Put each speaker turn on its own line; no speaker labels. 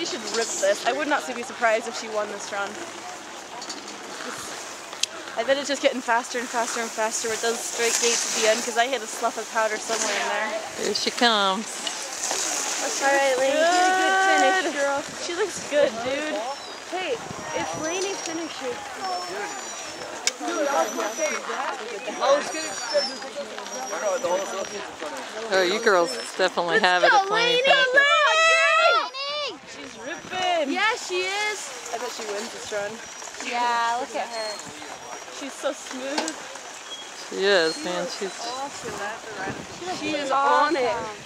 she should rip this. I would not be surprised if she won this run. I bet it's just getting faster and faster and faster with those straight gates at the end because I hit a slough of powder somewhere in there.
Here she comes.
That's All right, Lainey, get a good finish, girl.
She looks good, dude.
Hey, if Lainey finishes,
Oh, you girls definitely have it
go,
if Lainey
Lainey,
finishes.
She's ripping.
yeah, she is.
I bet she wins this run.
Yeah, look at her.
She's so smooth.
She is, man. She's oh,
She is on it.